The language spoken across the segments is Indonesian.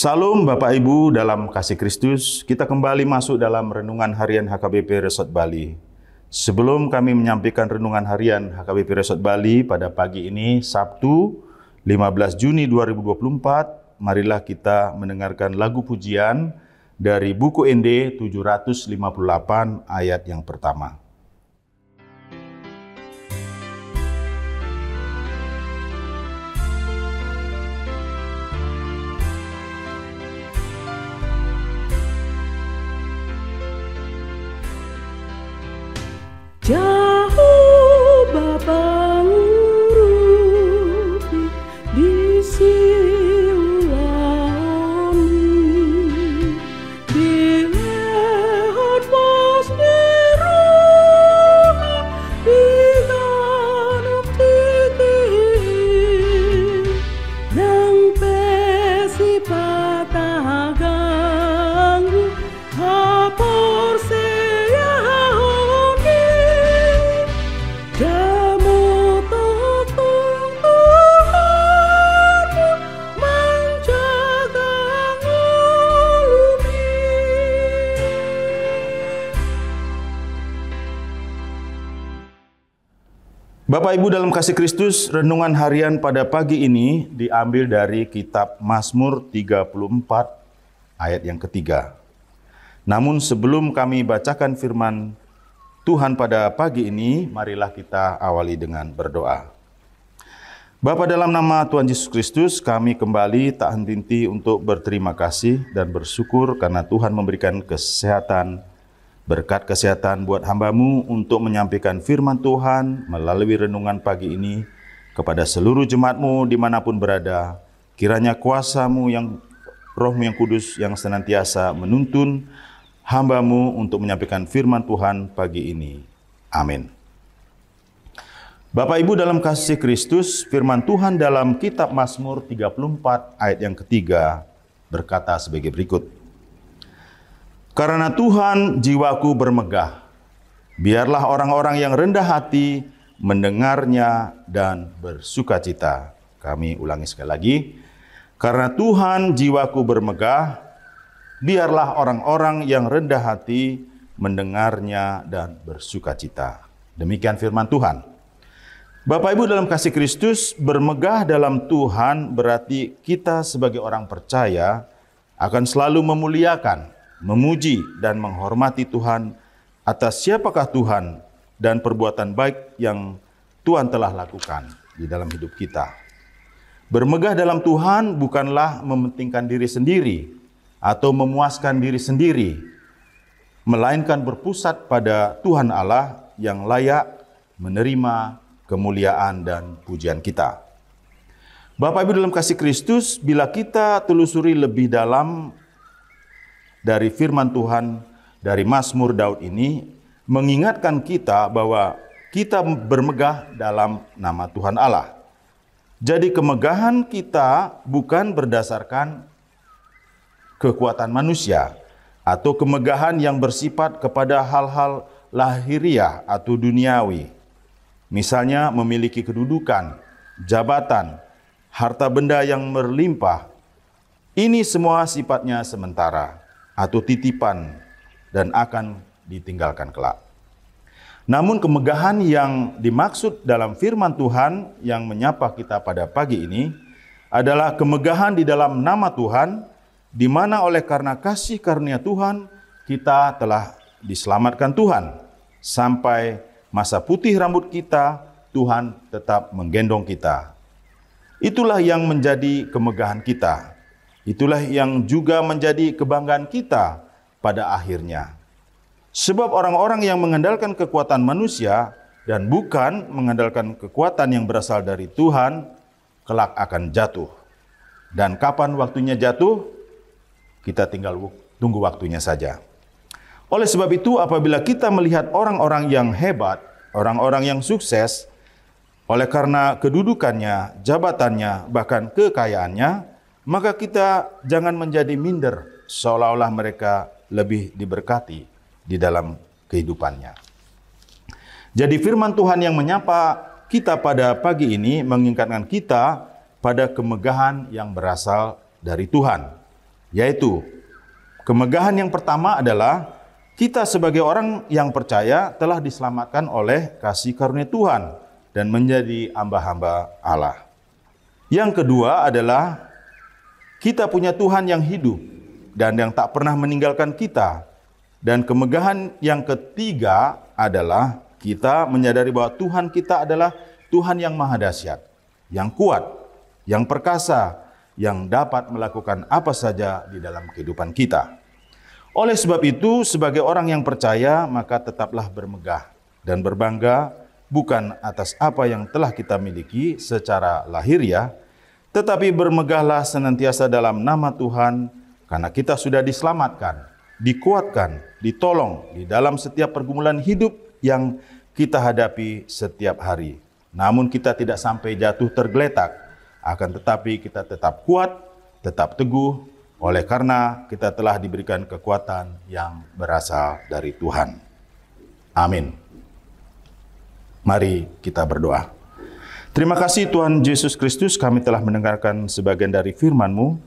Salam Bapak Ibu dalam kasih Kristus, kita kembali masuk dalam renungan harian HKBP Resort Bali. Sebelum kami menyampaikan renungan harian HKBP Resort Bali pada pagi ini, Sabtu 15 Juni 2024, marilah kita mendengarkan lagu pujian dari buku ND 758 ayat yang pertama. Just Bapak Ibu dalam kasih Kristus, renungan harian pada pagi ini diambil dari kitab Mazmur 34 ayat yang ketiga. Namun sebelum kami bacakan firman Tuhan pada pagi ini, marilah kita awali dengan berdoa. Bapa dalam nama Tuhan Yesus Kristus, kami kembali tak henti-henti untuk berterima kasih dan bersyukur karena Tuhan memberikan kesehatan, berkat kesehatan buat hambamu untuk menyampaikan firman Tuhan melalui renungan pagi ini kepada seluruh jemaatmu di mana pun berada. Kiranya kuasamu yang rohmu yang kudus yang senantiasa menuntun hambamu untuk menyampaikan firman Tuhan pagi ini. Amin. Bapak Ibu dalam kasih Kristus, firman Tuhan dalam kitab Mazmur 34 ayat yang ketiga berkata sebagai berikut. Karena Tuhan jiwaku bermegah, biarlah orang-orang yang rendah hati mendengarnya dan bersuka cita. Kami ulangi sekali lagi. Karena Tuhan jiwaku bermegah, biarlah orang-orang yang rendah hati mendengarnya dan bersuka cita. Demikian firman Tuhan. Bapak Ibu dalam kasih Kristus, bermegah dalam Tuhan berarti kita sebagai orang percaya akan selalu memuliakan, memuji dan menghormati Tuhan atas siapakah Tuhan dan perbuatan baik yang Tuhan telah lakukan di dalam hidup kita. Bermegah dalam Tuhan bukanlah mementingkan diri sendiri atau memuaskan diri sendiri, melainkan berpusat pada Tuhan Allah yang layak menerima kemuliaan dan pujian kita. Bapak Ibu dalam kasih Kristus, bila kita telusuri lebih dalam dari firman Tuhan dari Mazmur Daud ini mengingatkan kita bahwa kita bermegah dalam nama Tuhan Allah. Jadi kemegahan kita bukan berdasarkan kekuatan manusia atau kemegahan yang bersifat kepada hal-hal lahiriah atau duniawi. Misalnya memiliki kedudukan, jabatan, harta benda yang berlimpah. Ini semua sifatnya sementara atau titipan dan akan ditinggalkan kelak. Namun kemegahan yang dimaksud dalam firman Tuhan yang menyapa kita pada pagi ini adalah kemegahan di dalam nama Tuhan di mana oleh karena kasih karunia Tuhan kita telah diselamatkan Tuhan sampai masa putih rambut kita Tuhan tetap menggendong kita. Itulah yang menjadi kemegahan kita. Itulah yang juga menjadi kebanggaan kita pada akhirnya. Sebab orang-orang yang mengandalkan kekuatan manusia dan bukan mengandalkan kekuatan yang berasal dari Tuhan, kelak akan jatuh. Dan kapan waktunya jatuh, kita tinggal tunggu waktunya saja. Oleh sebab itu, apabila kita melihat orang-orang yang hebat, orang-orang yang sukses, oleh karena kedudukannya, jabatannya, bahkan kekayaannya, maka kita jangan menjadi minder seolah-olah mereka lebih diberkati di dalam kehidupannya. Jadi firman Tuhan yang menyapa kita pada pagi ini mengingatkan kita pada kemegahan yang berasal dari Tuhan. yaitu kemegahan yang pertama adalah kita sebagai orang yang percaya telah diselamatkan oleh kasih karunia Tuhan dan menjadi hamba-hamba Allah. Yang kedua adalah kita punya Tuhan yang hidup dan yang tak pernah meninggalkan kita. Dan kemegahan yang ketiga adalah kita menyadari bahwa Tuhan kita adalah Tuhan yang maha dahsyat, yang kuat, yang perkasa, yang dapat melakukan apa saja di dalam kehidupan kita. Oleh sebab itu, sebagai orang yang percaya, maka tetaplah bermegah dan berbangga bukan atas apa yang telah kita miliki secara lahiriah, tetapi bermegahlah senantiasa dalam nama Tuhan, karena kita sudah diselamatkan, dikuatkan, ditolong di dalam setiap pergumulan hidup yang kita hadapi setiap hari. Namun kita tidak sampai jatuh tergeletak, akan tetapi kita tetap kuat, tetap teguh, oleh karena kita telah diberikan kekuatan yang berasal dari Tuhan. Amin. Mari kita berdoa. Terima kasih Tuhan Yesus Kristus kami telah mendengarkan sebagian dari firman-Mu.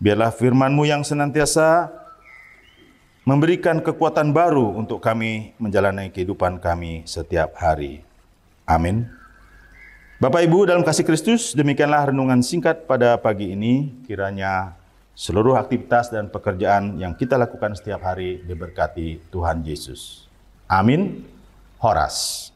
Biarlah firman-Mu yang senantiasa memberikan kekuatan baru untuk kami menjalani kehidupan kami setiap hari. Amin. Bapak Ibu dalam kasih Kristus, demikianlah renungan singkat pada pagi ini. Kiranya seluruh aktivitas dan pekerjaan yang kita lakukan setiap hari diberkati Tuhan Yesus. Amin. Horas.